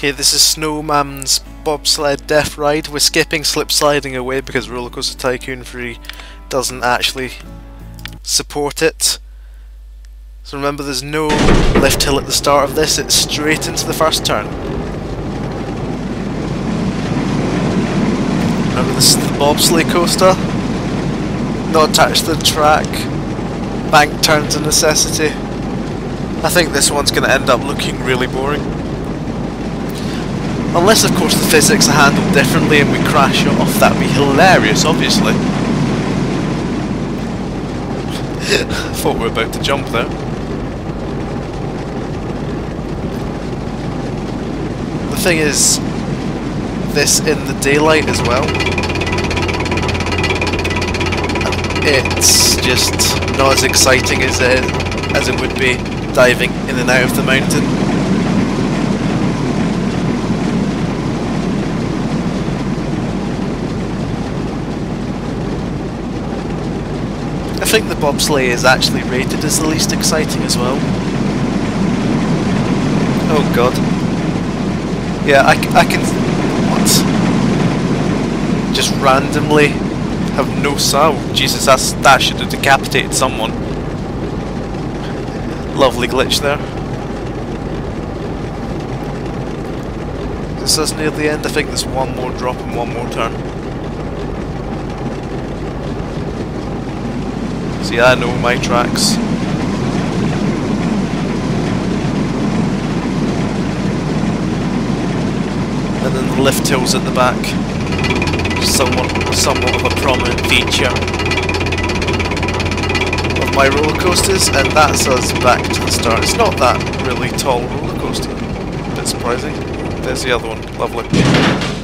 Okay, this is Snoman's bobsled death ride. We're skipping slip sliding away because Rollercoaster Tycoon 3 doesn't actually support it. So remember there's no lift hill at the start of this, it's straight into the first turn. Remember this is the bobsleigh coaster? Not attached to the track. Bank turns a necessity. I think this one's going to end up looking really boring. Unless of course the physics are handled differently and we crash off, that'd be hilarious obviously. Thought we were about to jump there. The thing is, this in the daylight as well, it's just not as exciting as it, as it would be diving in and out of the mountain. Think the bobsleigh is actually rated as the least exciting as well. Oh god. Yeah, I, I can... What? Just randomly have no sound. Jesus, that's, that should have decapitated someone. Lovely glitch there. This is near the end. I think there's one more drop and one more turn. See, I know my tracks. And then the lift hills at the back. Somewhat, somewhat of a prominent feature of my roller coasters, and that's us back to the start. It's not that really tall roller coaster. A bit surprising. There's the other one. Lovely.